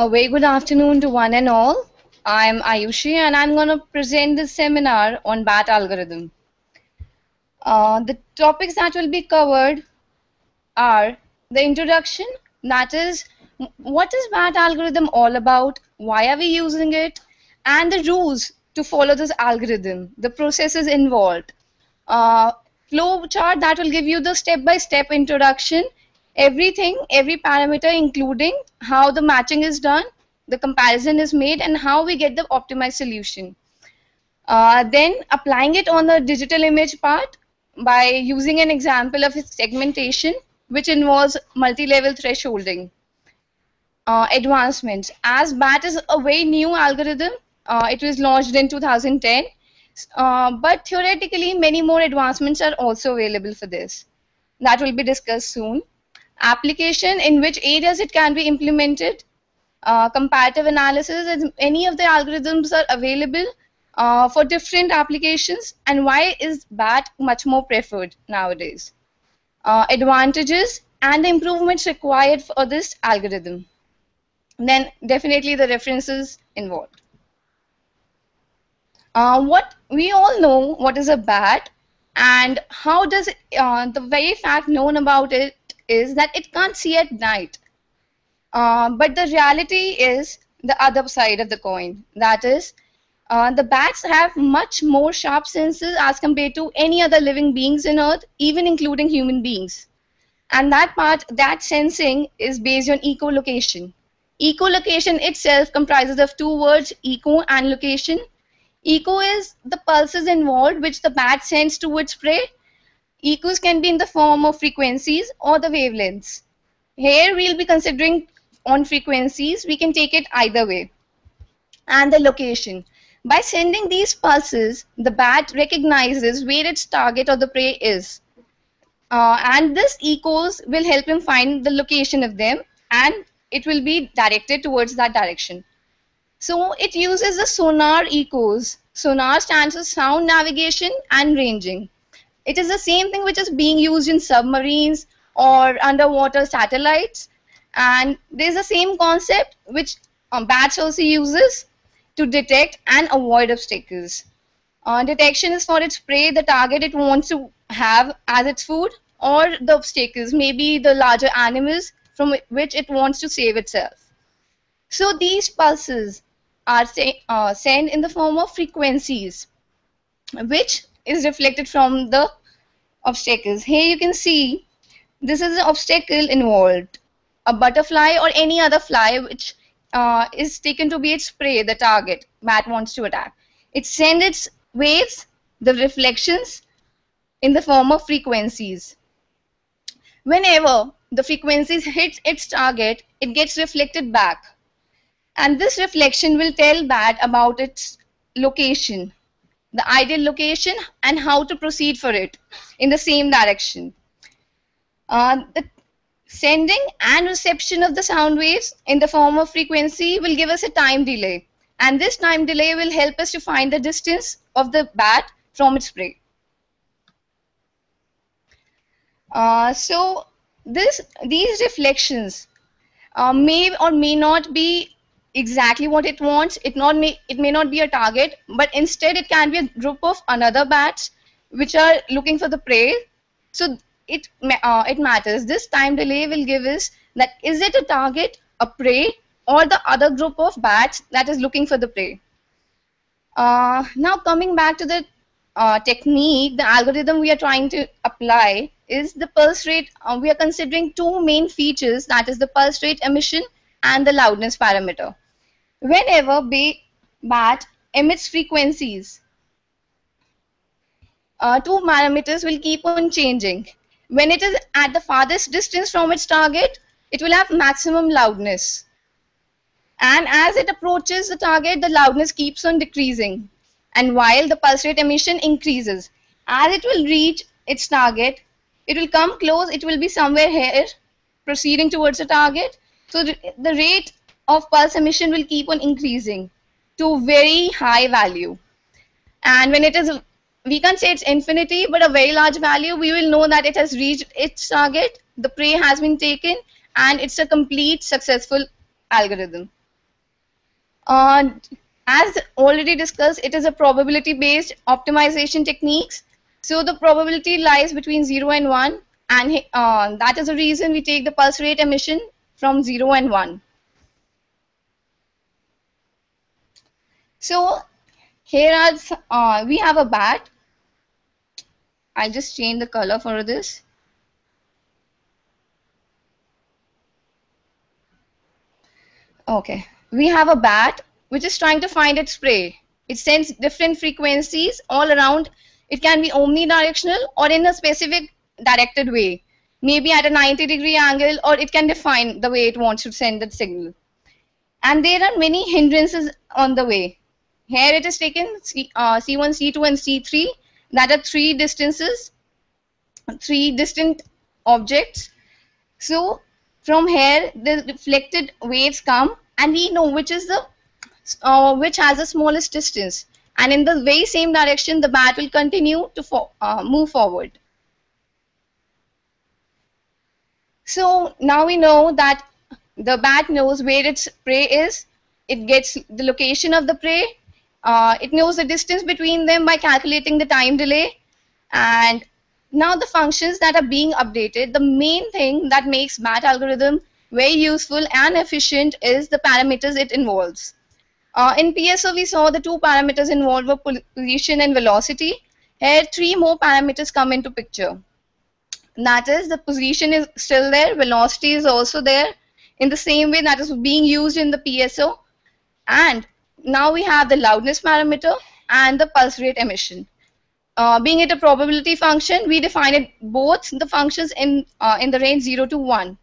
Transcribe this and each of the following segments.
A very good afternoon to one and all. I'm Ayushi and I'm going to present this seminar on BAT algorithm. Uh, the topics that will be covered are the introduction, that is, what is BAT algorithm all about, why are we using it, and the rules to follow this algorithm, the processes involved. Uh, flow chart that will give you the step-by-step -step introduction everything, every parameter, including how the matching is done, the comparison is made, and how we get the optimized solution. Uh, then applying it on the digital image part by using an example of segmentation, which involves multi-level thresholding. Uh, advancements. As BAT is a very new algorithm, uh, it was launched in 2010, uh, but theoretically many more advancements are also available for this. That will be discussed soon application in which areas it can be implemented, uh, comparative analysis, and any of the algorithms are available uh, for different applications, and why is BAT much more preferred nowadays. Uh, advantages and the improvements required for this algorithm. Then definitely the references involved. Uh, what we all know what is a BAT and how does it, uh, the very fact known about it is that it can't see at night. Uh, but the reality is the other side of the coin. That is, uh, the bats have much more sharp senses as compared to any other living beings in Earth, even including human beings. And that part, that sensing is based on echolocation. Echolocation itself comprises of two words, echo and location. Echo is the pulses involved which the bat sends to its prey Echoes can be in the form of frequencies or the wavelengths. Here we'll be considering on frequencies, we can take it either way. And the location. By sending these pulses, the bat recognizes where its target or the prey is. Uh, and this echoes will help him find the location of them and it will be directed towards that direction. So it uses the sonar echoes. Sonar stands for sound navigation and ranging. It is the same thing which is being used in submarines or underwater satellites. And there's the same concept which um, BATS also uses to detect and avoid obstacles. Uh, detection is for its prey, the target it wants to have as its food, or the obstacles, maybe the larger animals from which it wants to save itself. So these pulses are uh, sent in the form of frequencies, which is reflected from the obstacles. Here you can see this is an obstacle involved. A butterfly or any other fly which uh, is taken to be its prey, the target bat wants to attack. It sends its waves, the reflections, in the form of frequencies. Whenever the frequencies hit its target, it gets reflected back. And this reflection will tell bat about its location the ideal location, and how to proceed for it in the same direction. Uh, the sending and reception of the sound waves in the form of frequency will give us a time delay. And this time delay will help us to find the distance of the bat from its prey. Uh, so this, these reflections uh, may or may not be exactly what it wants. It not may it may not be a target, but instead it can be a group of another bats which are looking for the prey. So it uh, it matters. This time delay will give us that is it a target, a prey, or the other group of bats that is looking for the prey. Uh, now coming back to the uh, technique, the algorithm we are trying to apply is the pulse rate. Uh, we are considering two main features, that is the pulse rate emission and the loudness parameter. Whenever BAT emits frequencies, uh, two parameters will keep on changing. When it is at the farthest distance from its target, it will have maximum loudness. And as it approaches the target, the loudness keeps on decreasing. And while the pulse rate emission increases, as it will reach its target, it will come close, it will be somewhere here, proceeding towards the target, so the rate of pulse emission will keep on increasing to very high value. And when it is, we can say it's infinity, but a very large value, we will know that it has reached its target, the prey has been taken, and it's a complete successful algorithm. Uh, as already discussed, it is a probability-based optimization techniques. So the probability lies between 0 and 1 and uh, that is the reason we take the pulse rate emission from 0 and 1. So here are, uh, we have a bat. I'll just change the color for this. Okay, we have a bat which is trying to find its prey. It sends different frequencies all around. It can be omnidirectional or in a specific directed way, maybe at a 90 degree angle, or it can define the way it wants to send that signal. And there are many hindrances on the way. Here it is taken C, uh, C1, C2, and C3. That are three distances, three distant objects. So from here, the reflected waves come, and we know which is the uh, which has the smallest distance. And in the very same direction, the bat will continue to fo uh, move forward. So now we know that the bat knows where its prey is. It gets the location of the prey. Uh, it knows the distance between them by calculating the time delay. And now the functions that are being updated, the main thing that makes BAT algorithm very useful and efficient is the parameters it involves. Uh, in PSO, we saw the two parameters involved were position and velocity. Here, three more parameters come into picture. That is, the position is still there, velocity is also there in the same way that is being used in the PSO. And now we have the loudness parameter and the pulse rate emission. Uh, being it a probability function, we define it both the functions in, uh, in the range 0 to 1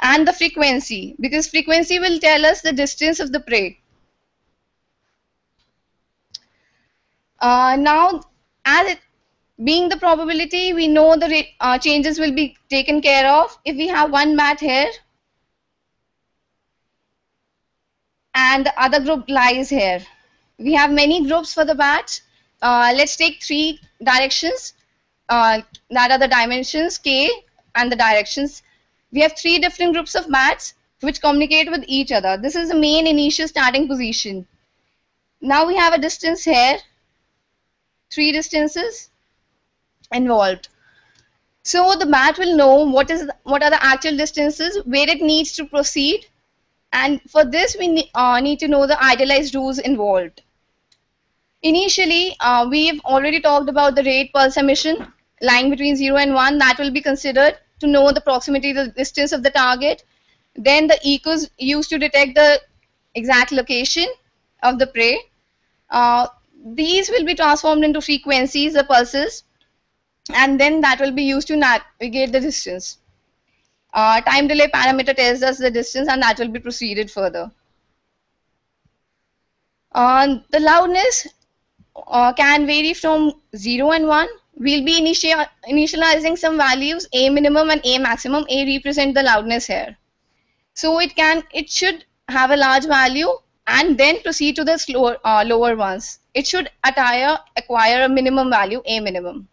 and the frequency because frequency will tell us the distance of the prey. Uh, now, as it being the probability, we know the uh, changes will be taken care of. If we have one mat here, and the other group lies here. We have many groups for the bats. Uh, let's take three directions. Uh, that are the dimensions k and the directions. We have three different groups of bats which communicate with each other. This is the main initial starting position. Now we have a distance here three distances involved. So the bat will know what is what are the actual distances, where it needs to proceed, and for this we ne uh, need to know the idealized rules involved. Initially, uh, we've already talked about the rate pulse emission lying between 0 and 1. That will be considered to know the proximity, the distance of the target. Then the echoes used to detect the exact location of the prey. Uh, these will be transformed into frequencies, the pulses, and then that will be used to navigate the distance. Uh, time delay parameter tells us the distance and that will be proceeded further. Uh, the loudness uh, can vary from 0 and 1. We'll be initi initializing some values, A minimum and A maximum. A represent the loudness here. So it can, it should have a large value and then proceed to the slower, uh, lower ones. It should attire, acquire a minimum value, a minimum.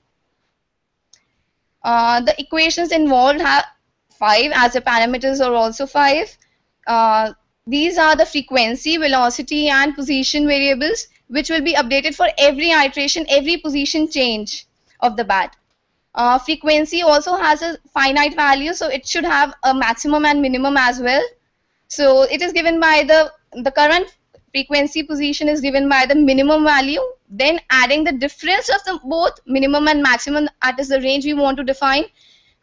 Uh, the equations involved have 5 as the parameters are also 5. Uh, these are the frequency, velocity and position variables which will be updated for every iteration, every position change of the bat. Uh, frequency also has a finite value so it should have a maximum and minimum as well. So it is given by the the current frequency position is given by the minimum value then adding the difference of the both minimum and maximum that is the range we want to define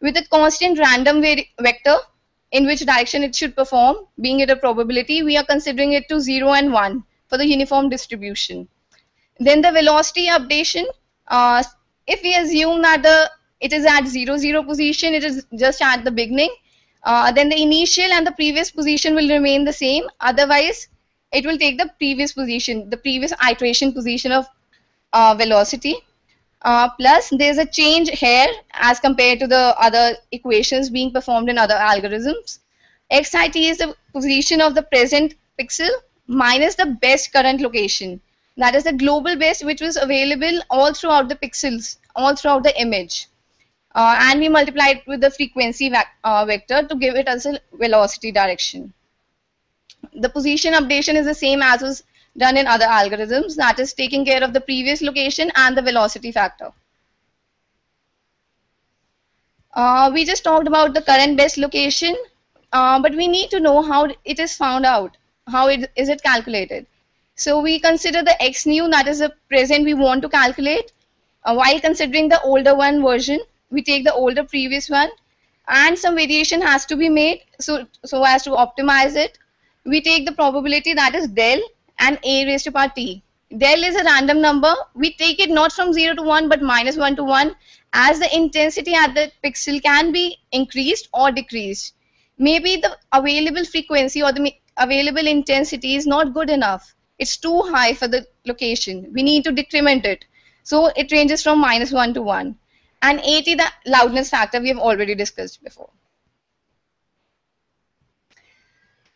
with a constant random vector in which direction it should perform being it a probability we are considering it to 0 and 1 for the uniform distribution then the velocity updation uh, if we assume that the it is at 0 0 position it is just at the beginning uh, then the initial and the previous position will remain the same. Otherwise, it will take the previous position, the previous iteration position of uh, velocity. Uh, plus, there's a change here as compared to the other equations being performed in other algorithms. XIT is the position of the present pixel minus the best current location. That is the global best which was available all throughout the pixels, all throughout the image uh, and we multiply it with the frequency uh, vector to give it as a velocity direction. The position updation is the same as was done in other algorithms, that is taking care of the previous location and the velocity factor. Uh, we just talked about the current best location, uh, but we need to know how it is found out. How it, is it calculated? So we consider the x new, that is the present we want to calculate. Uh, while considering the older one version, we take the older previous one and some variation has to be made so, so as to optimize it. We take the probability that is del and a raised to power t. Del is a random number. We take it not from 0 to 1 but minus 1 to 1 as the intensity at the pixel can be increased or decreased. Maybe the available frequency or the available intensity is not good enough. It's too high for the location. We need to decrement it. So it ranges from minus 1 to 1. And 80, the loudness factor, we have already discussed before.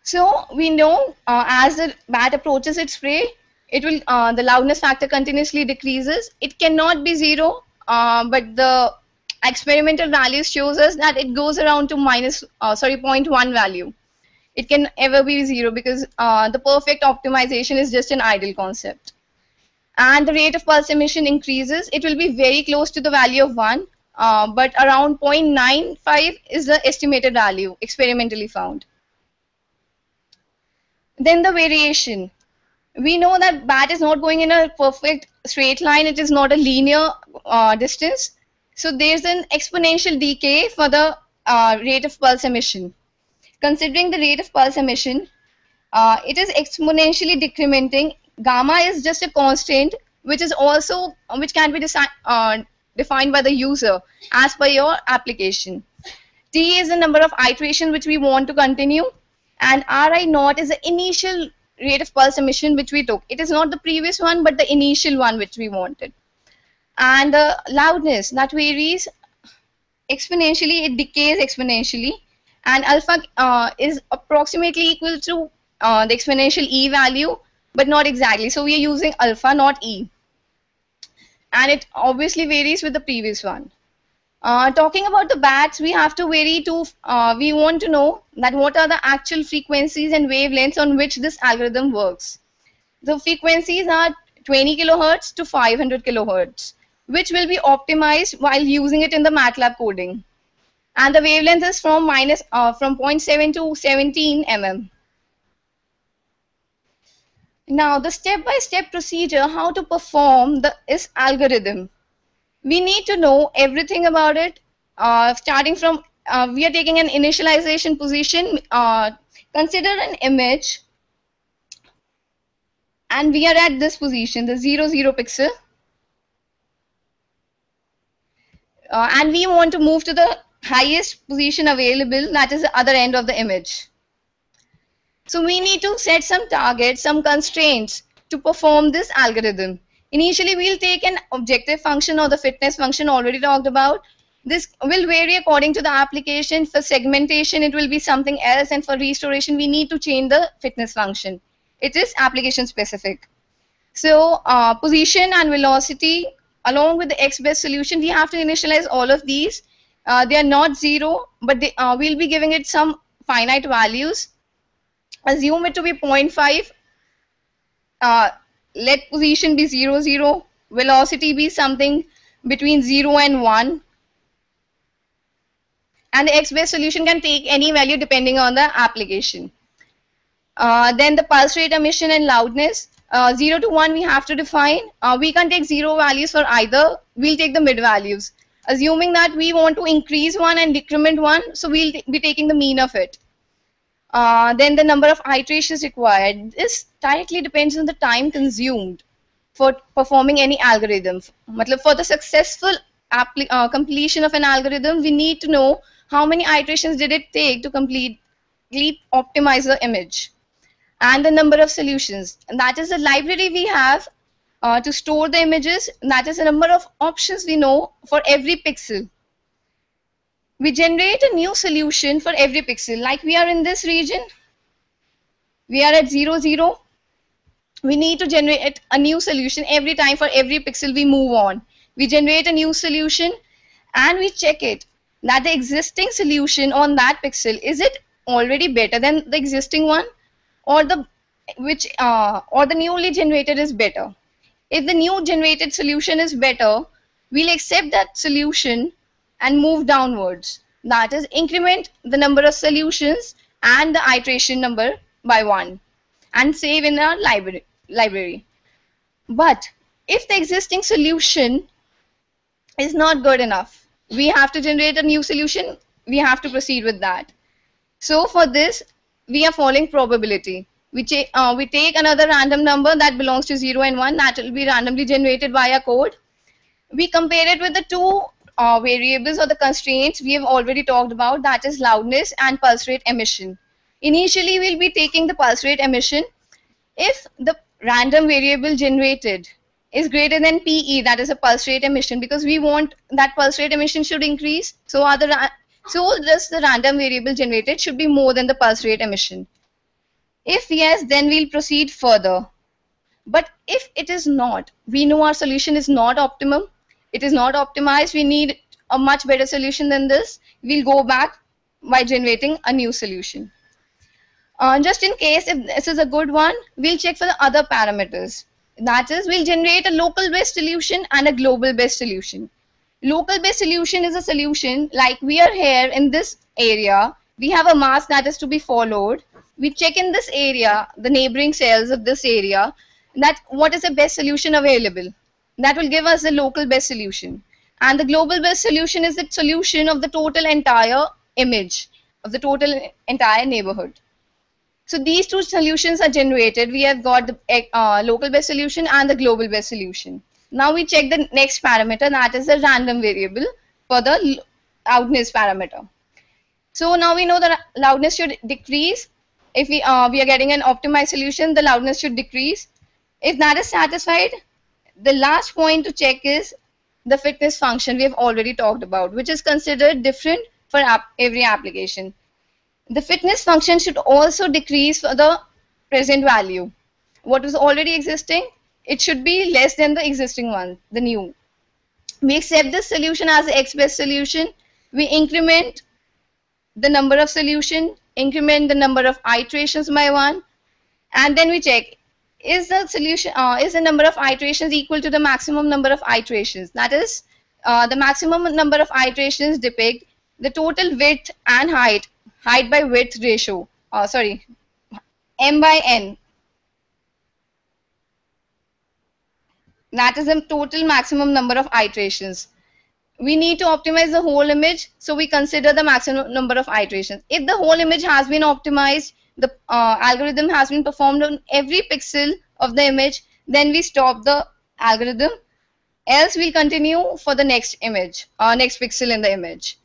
So we know uh, as the bat approaches its prey, it will uh, the loudness factor continuously decreases. It cannot be zero, uh, but the experimental values shows us that it goes around to minus, uh, sorry, 0.1 value. It can ever be zero because uh, the perfect optimization is just an ideal concept and the rate of pulse emission increases, it will be very close to the value of 1, uh, but around 0.95 is the estimated value experimentally found. Then the variation. We know that bat is not going in a perfect straight line, it is not a linear uh, distance. So there's an exponential decay for the uh, rate of pulse emission. Considering the rate of pulse emission, uh, it is exponentially decrementing gamma is just a constant which is also which can be uh, defined by the user as per your application. T is the number of iterations which we want to continue and Ri naught is the initial rate of pulse emission which we took. It is not the previous one but the initial one which we wanted. And the loudness that varies exponentially, it decays exponentially and alpha uh, is approximately equal to uh, the exponential E value but not exactly. So we are using alpha, not E. And it obviously varies with the previous one. Uh, talking about the bats, we have to vary to, uh, we want to know that what are the actual frequencies and wavelengths on which this algorithm works. The frequencies are 20 kilohertz to 500 kilohertz, which will be optimized while using it in the MATLAB coding. And the wavelength is from minus, uh, from 0.7 to 17 mm. Now the step-by-step -step procedure how to perform the is algorithm. We need to know everything about it uh, starting from uh, we are taking an initialization position uh, consider an image and we are at this position the 0 0 pixel uh, and we want to move to the highest position available that is the other end of the image so we need to set some targets, some constraints to perform this algorithm. Initially, we'll take an objective function or the fitness function already talked about. This will vary according to the application. For segmentation, it will be something else. And for restoration, we need to change the fitness function. It is application specific. So uh, position and velocity along with the X-best solution, we have to initialize all of these. Uh, they are not zero, but they, uh, we'll be giving it some finite values assume it to be 0.5 uh, let position be 0 0 velocity be something between 0 and 1 and the x-best solution can take any value depending on the application. Uh, then the pulse rate emission and loudness. Uh, 0 to 1 we have to define. Uh, we can take 0 values for either. We'll take the mid values. Assuming that we want to increase one and decrement one so we'll be taking the mean of it uh, then the number of iterations required. This directly depends on the time consumed for performing any algorithm. For the successful uh, completion of an algorithm, we need to know how many iterations did it take to completely optimize the image and the number of solutions. And that is the library we have uh, to store the images. And That is the number of options we know for every pixel we generate a new solution for every pixel. Like we are in this region, we are at 0, 0. We need to generate a new solution every time for every pixel we move on. We generate a new solution and we check it that the existing solution on that pixel, is it already better than the existing one? or the which uh, or the newly generated is better. If the new generated solution is better, we'll accept that solution and move downwards. That is increment the number of solutions and the iteration number by one and save in our library. library. But if the existing solution is not good enough, we have to generate a new solution, we have to proceed with that. So for this, we are following probability. We, uh, we take another random number that belongs to 0 and 1 that will be randomly generated via code. We compare it with the two uh, variables or the constraints we have already talked about that is loudness and pulse rate emission. Initially, we'll be taking the pulse rate emission. If the random variable generated is greater than PE, that is a pulse rate emission, because we want that pulse rate emission should increase. So, other, so just the random variable generated should be more than the pulse rate emission. If yes, then we'll proceed further. But if it is not, we know our solution is not optimum, it is not optimized, we need a much better solution than this, we'll go back by generating a new solution. Uh, just in case if this is a good one, we'll check for the other parameters. That is, we'll generate a local based solution and a global based solution. Local based solution is a solution like we are here in this area. We have a mask that is to be followed. We check in this area, the neighboring cells of this area, that what is the best solution available. That will give us the local best solution. And the global best solution is the solution of the total entire image, of the total entire neighborhood. So these two solutions are generated. We have got the uh, local best solution and the global best solution. Now we check the next parameter that is the random variable for the loudness parameter. So now we know the loudness should decrease. If we, uh, we are getting an optimized solution, the loudness should decrease. If that is satisfied, the last point to check is the fitness function we have already talked about, which is considered different for every application. The fitness function should also decrease for the present value. What is already existing, it should be less than the existing one, the new. We accept this solution as the x-best solution. We increment the number of solution, increment the number of iterations by one, and then we check is the solution uh, is the number of iterations equal to the maximum number of iterations. That is, uh, the maximum number of iterations depict the total width and height height by width ratio, uh, sorry, m by n. That is the total maximum number of iterations. We need to optimize the whole image, so we consider the maximum number of iterations. If the whole image has been optimized, the uh, algorithm has been performed on every pixel of the image, then we stop the algorithm. Else we'll continue for the next image, uh, next pixel in the image.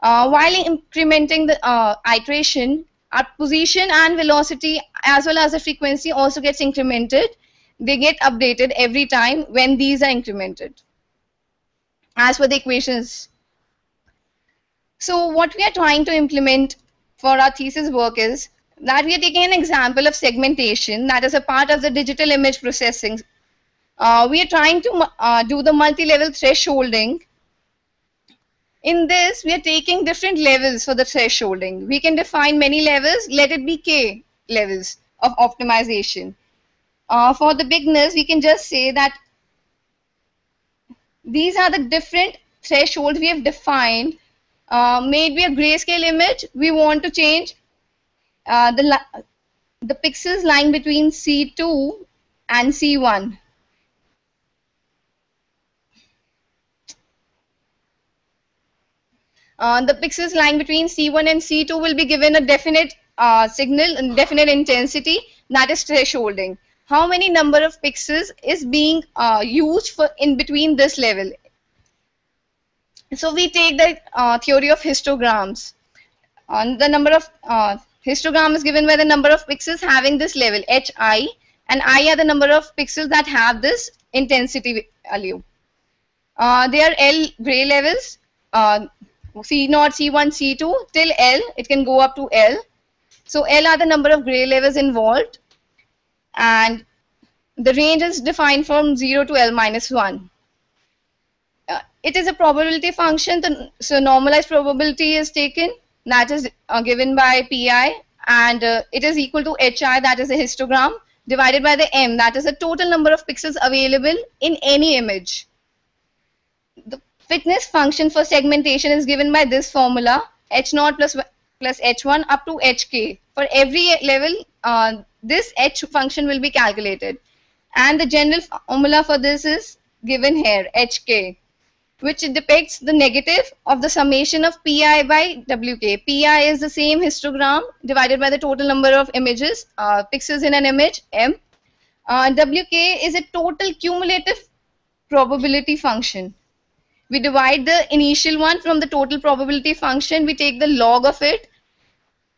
Uh, while incrementing the uh, iteration, our position and velocity as well as the frequency also gets incremented. They get updated every time when these are incremented. As for the equations. So what we are trying to implement for our thesis work is that we are taking an example of segmentation that is a part of the digital image processing. Uh, we are trying to uh, do the multi-level thresholding in this, we are taking different levels for the thresholding. We can define many levels, let it be K levels of optimization. Uh, for the beginners, we can just say that these are the different thresholds we have defined. Uh, maybe a grayscale image, we want to change uh, the, the pixels lying between C2 and C1. Uh, the pixels lying between C1 and C2 will be given a definite uh, signal, definite intensity, that is thresholding. How many number of pixels is being uh, used for in between this level? So we take the uh, theory of histograms. On the number of uh, histogram is given by the number of pixels having this level hi, and i are the number of pixels that have this intensity value. Uh, they are L gray levels. Uh, C0, C1, C2 till L. It can go up to L. So L are the number of gray levels involved. And the range is defined from 0 to L minus 1. Uh, it is a probability function. so normalized probability is taken. That is uh, given by Pi. and uh, it is equal to hi that is a histogram divided by the m that is the total number of pixels available in any image. The fitness function for segmentation is given by this formula h0 plus plus h1 up to hk. For every level uh, this h function will be calculated and the general formula for this is given here hk which depicts the negative of the summation of pi by wk. pi is the same histogram divided by the total number of images, uh, pixels in an image, m. Uh, wk is a total cumulative probability function. We divide the initial one from the total probability function, we take the log of it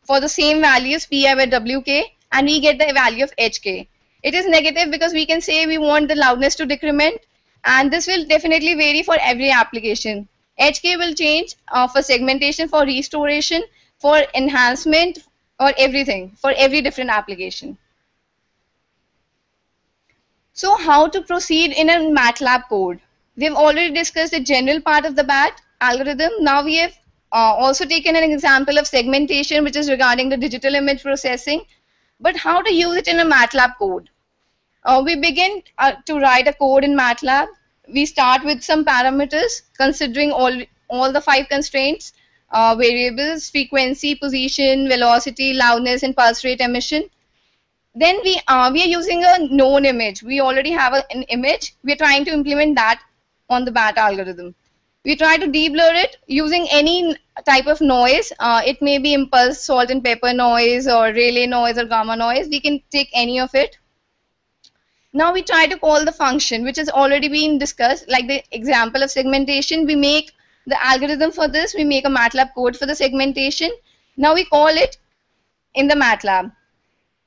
for the same values pi by wk and we get the value of hk. It is negative because we can say we want the loudness to decrement and this will definitely vary for every application. HK will change uh, for segmentation, for restoration, for enhancement, or everything, for every different application. So how to proceed in a MATLAB code? We've already discussed the general part of the BAT algorithm. Now we have uh, also taken an example of segmentation, which is regarding the digital image processing. But how to use it in a MATLAB code? Uh, we begin uh, to write a code in MATLAB. We start with some parameters considering all, all the five constraints, uh, variables, frequency, position, velocity, loudness, and pulse rate emission. Then we, uh, we are using a known image. We already have a, an image. We are trying to implement that on the BAT algorithm. We try to deblur it using any type of noise. Uh, it may be impulse, salt and pepper noise or Rayleigh noise or gamma noise. We can take any of it now we try to call the function which has already been discussed like the example of segmentation. We make the algorithm for this. We make a MATLAB code for the segmentation. Now we call it in the MATLAB.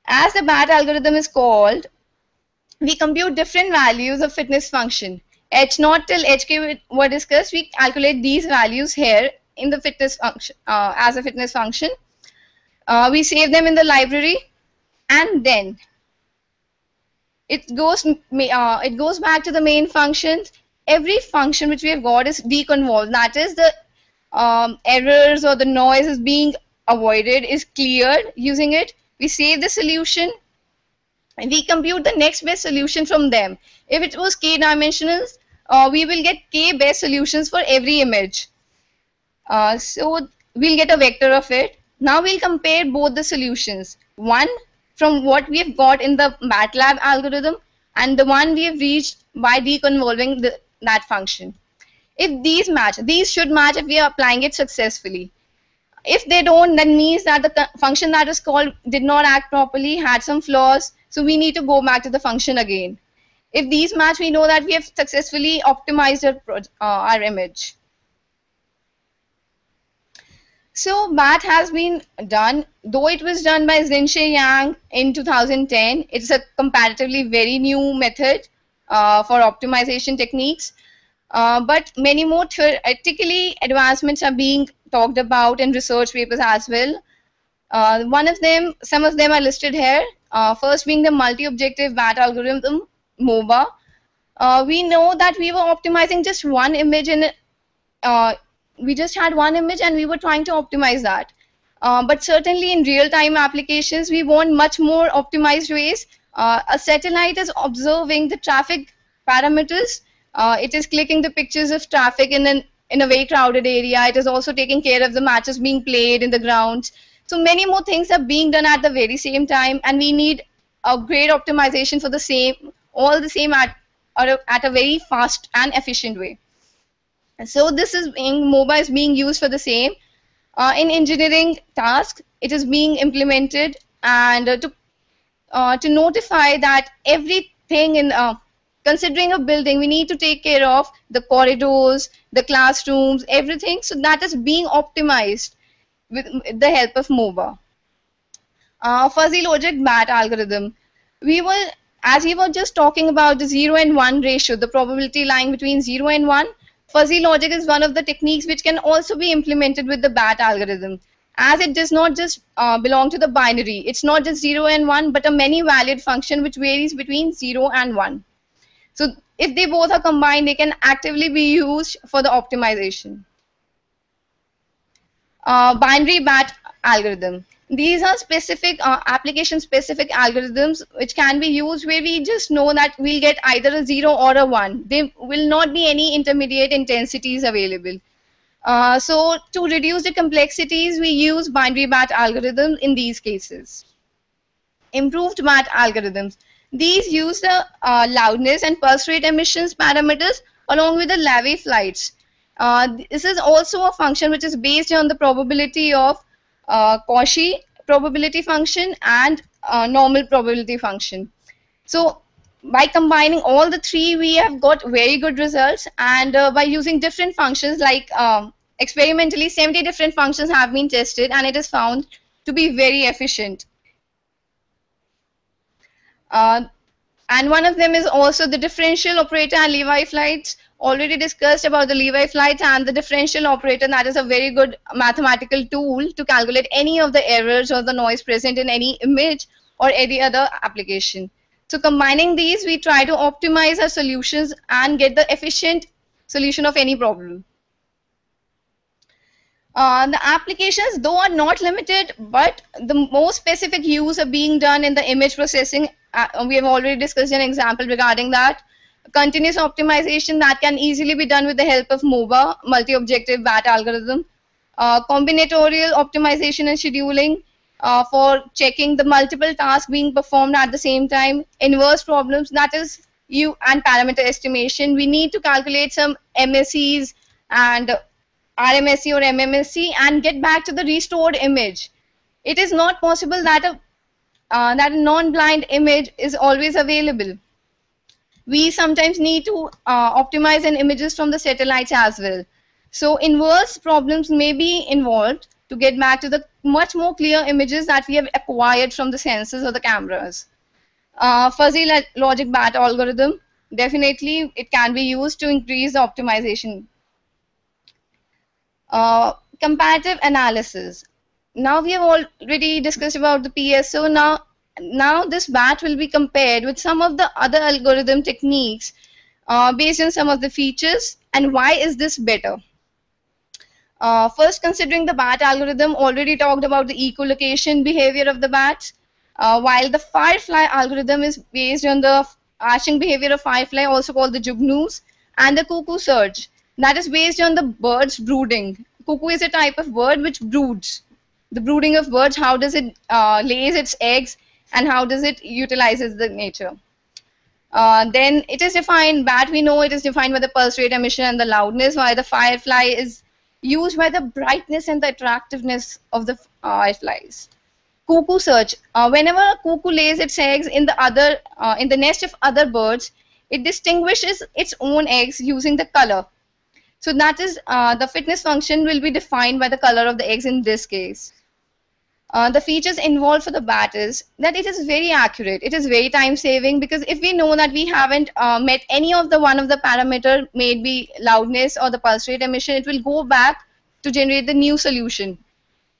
As the BAT algorithm is called, we compute different values of fitness function. H0 till HK were discussed. We calculate these values here in the fitness function uh, as a fitness function. Uh, we save them in the library and then it goes uh, it goes back to the main functions every function which we have got is deconvolved. That is the um, errors or the noise is being avoided is cleared using it. We save the solution. And we compute the next best solution from them. If it was k dimensional uh, we will get k best solutions for every image. Uh, so we'll get a vector of it. Now we'll compare both the solutions. One from what we have got in the MATLAB algorithm and the one we have reached by deconvolving the, that function. If these match, these should match if we are applying it successfully. If they don't, that means that the function that is called did not act properly, had some flaws, so we need to go back to the function again. If these match, we know that we have successfully optimized our, uh, our image. So BAT has been done, though it was done by Xinshe Yang in 2010. It's a comparatively very new method uh, for optimization techniques. Uh, but many more theoretically advancements are being talked about in research papers as well. Uh, one of them, some of them are listed here. Uh, first being the multi-objective BAT algorithm, MOBA. Uh, we know that we were optimizing just one image in uh, we just had one image and we were trying to optimize that. Uh, but certainly in real-time applications, we want much more optimized ways. Uh, a satellite is observing the traffic parameters. Uh, it is clicking the pictures of traffic in an in a very crowded area. It is also taking care of the matches being played in the grounds. So many more things are being done at the very same time, and we need a great optimization for the same, all the same at, at a very fast and efficient way so this is being MOBA is being used for the same. Uh, in engineering task it is being implemented and uh, to uh, to notify that everything in uh, considering a building we need to take care of the corridors the classrooms everything. So that is being optimized with the help of MOBA. Uh, fuzzy logic BAT algorithm. We will as we were just talking about the 0 and 1 ratio the probability lying between 0 and 1 Fuzzy logic is one of the techniques which can also be implemented with the BAT algorithm as it does not just uh, belong to the binary. It's not just 0 and 1 but a many valued function which varies between 0 and 1. So if they both are combined they can actively be used for the optimization. Uh, binary BAT algorithm. These are specific uh, application specific algorithms which can be used where we just know that we'll get either a 0 or a 1 there will not be any intermediate intensities available. Uh, so to reduce the complexities we use binary bat algorithms in these cases. Improved bat algorithms. These use the uh, loudness and pulse rate emissions parameters along with the Levy flights. Uh, this is also a function which is based on the probability of uh, Cauchy probability function and uh, normal probability function. So by combining all the three, we have got very good results. And uh, by using different functions, like um, experimentally, 70 different functions have been tested, and it is found to be very efficient. Uh, and one of them is also the differential operator and Levy flights already discussed about the Levy flight and the differential operator that is a very good mathematical tool to calculate any of the errors or the noise present in any image or any other application. So combining these we try to optimize our solutions and get the efficient solution of any problem. Uh, the applications though are not limited but the most specific use are being done in the image processing uh, we have already discussed an example regarding that continuous optimization that can easily be done with the help of MOBA, multi-objective BAT algorithm, uh, combinatorial optimization and scheduling uh, for checking the multiple tasks being performed at the same time, inverse problems, that is you and parameter estimation. We need to calculate some MSEs and RMSE or MMSE and get back to the restored image. It is not possible that a uh, that a non-blind image is always available we sometimes need to uh, optimize an images from the satellites as well. So inverse problems may be involved to get back to the much more clear images that we have acquired from the sensors or the cameras. Uh, fuzzy logic BAT algorithm, definitely it can be used to increase the optimization. Uh, comparative analysis. Now we have already discussed about the PSO. Now now this BAT will be compared with some of the other algorithm techniques uh, based on some of the features and why is this better. Uh, first considering the BAT algorithm already talked about the echolocation behavior of the bats uh, while the firefly algorithm is based on the arching behavior of firefly also called the jugnu's and the cuckoo search that is based on the birds brooding. Cuckoo is a type of bird which broods. The brooding of birds, how does it uh, lays its eggs and how does it utilizes the nature. Uh, then it is defined, BAT we know it is defined by the pulse rate emission and the loudness, while the firefly is used by the brightness and the attractiveness of the fireflies. Cuckoo search. Uh, whenever a cuckoo lays its eggs in the other uh, in the nest of other birds, it distinguishes its own eggs using the color. So that is uh, the fitness function will be defined by the color of the eggs in this case. Uh, the features involved for the bat is that it is very accurate. It is very time saving because if we know that we haven't uh, met any of the one of the parameter, maybe loudness or the pulse rate emission, it will go back to generate the new solution.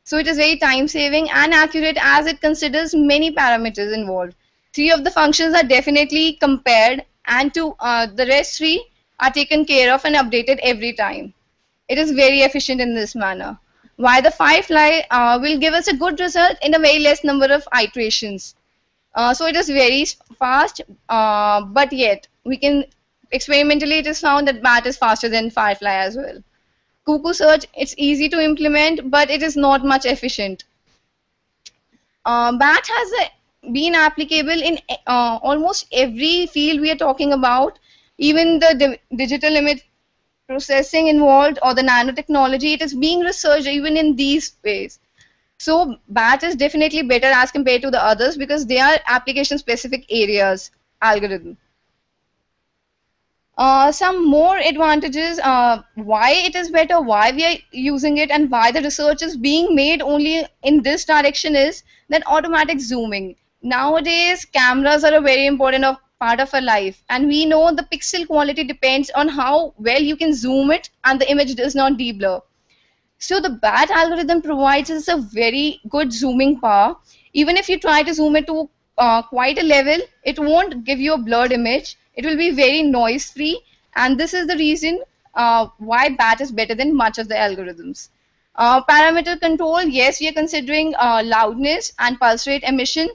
So it is very time saving and accurate as it considers many parameters involved. Three of the functions are definitely compared and to uh, the rest three are taken care of and updated every time. It is very efficient in this manner why the firefly uh, will give us a good result in a very less number of iterations. Uh, so it is very fast, uh, but yet we can experimentally it is found that BAT is faster than Firefly as well. Cuckoo search, it's easy to implement, but it is not much efficient. Uh, BAT has a, been applicable in uh, almost every field we are talking about, even the di digital image processing involved or the nanotechnology, it is being researched even in these ways. So BAT is definitely better as compared to the others because they are application specific areas algorithm. Uh, some more advantages, uh, why it is better, why we are using it and why the research is being made only in this direction is that automatic zooming. Nowadays, cameras are a very important of part of our life. And we know the pixel quality depends on how well you can zoom it and the image does not deblur. So the BAT algorithm provides us a very good zooming power. Even if you try to zoom it to uh, quite a level it won't give you a blurred image. It will be very noise free and this is the reason uh, why BAT is better than much of the algorithms. Uh, parameter control, yes, we are considering uh, loudness and pulse rate emission.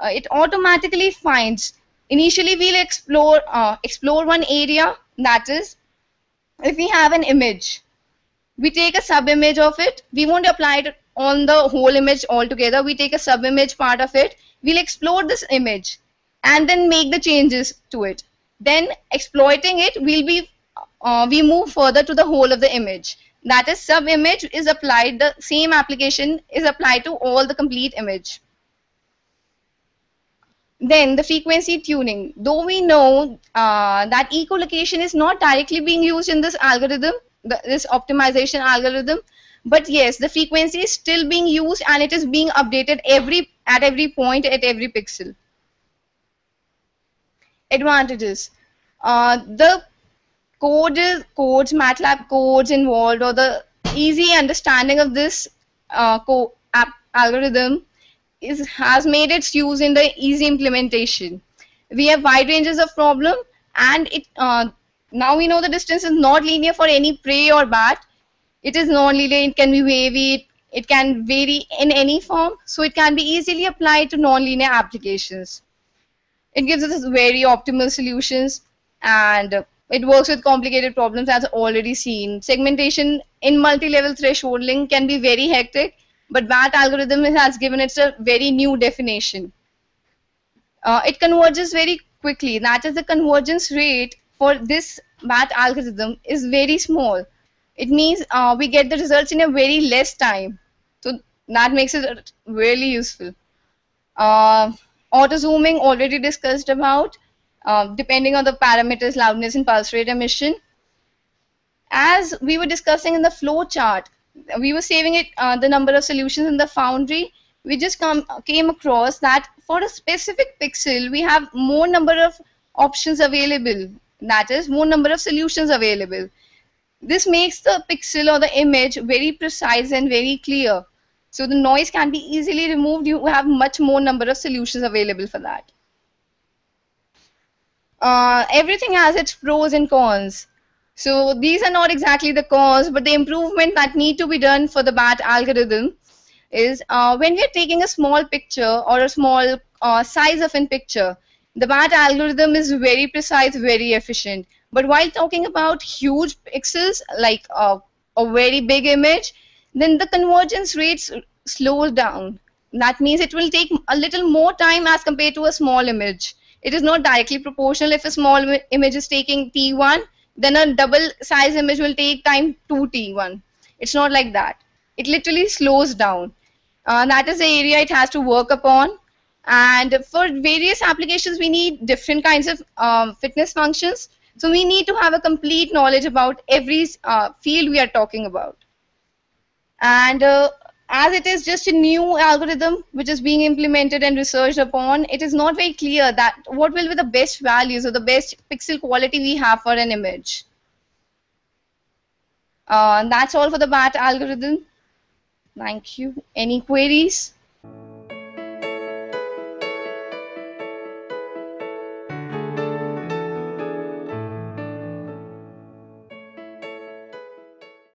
Uh, it automatically finds. Initially, we'll explore uh, explore one area. That is, if we have an image, we take a sub image of it. We won't apply it on the whole image altogether. We take a sub image part of it. We'll explore this image and then make the changes to it. Then exploiting it, we'll be uh, we move further to the whole of the image that is sub image is applied the same application is applied to all the complete image then the frequency tuning. Though we know uh, that echolocation is not directly being used in this algorithm the, this optimization algorithm but yes the frequency is still being used and it is being updated every at every point at every pixel. Advantages. Uh, the code is codes, MATLAB codes involved, or the easy understanding of this uh, algorithm is has made its use in the easy implementation. We have wide ranges of problem, and it uh, now we know the distance is not linear for any prey or bat. It is non-linear. It can be wavy. It, it can vary in any form, so it can be easily applied to non-linear applications. It gives us very optimal solutions and it works with complicated problems as already seen. Segmentation in multi-level thresholding can be very hectic, but BAT algorithm has given it a very new definition. Uh, it converges very quickly. That is the convergence rate for this BAT algorithm is very small. It means uh, we get the results in a very less time. So that makes it really useful. Uh, auto zooming already discussed about. Um, depending on the parameters, loudness and pulse rate emission. As we were discussing in the flow chart, we were saving it uh, the number of solutions in the foundry. We just come, came across that for a specific pixel, we have more number of options available. That is, more number of solutions available. This makes the pixel or the image very precise and very clear. So the noise can be easily removed. You have much more number of solutions available for that uh, everything has its pros and cons. So these are not exactly the cause, but the improvement that need to be done for the BAT algorithm is uh, when we are taking a small picture or a small uh, size of a picture, the BAT algorithm is very precise, very efficient. But while talking about huge pixels, like uh, a very big image, then the convergence rates slows down. That means it will take a little more time as compared to a small image it is not directly proportional. If a small image is taking T1, then a double size image will take time 2T1. It's not like that. It literally slows down. Uh, that is the area it has to work upon. And for various applications, we need different kinds of um, fitness functions. So we need to have a complete knowledge about every uh, field we are talking about. And uh, as it is just a new algorithm which is being implemented and researched upon, it is not very clear that what will be the best values or the best pixel quality we have for an image. Uh, that's all for the BAT algorithm. Thank you. Any queries?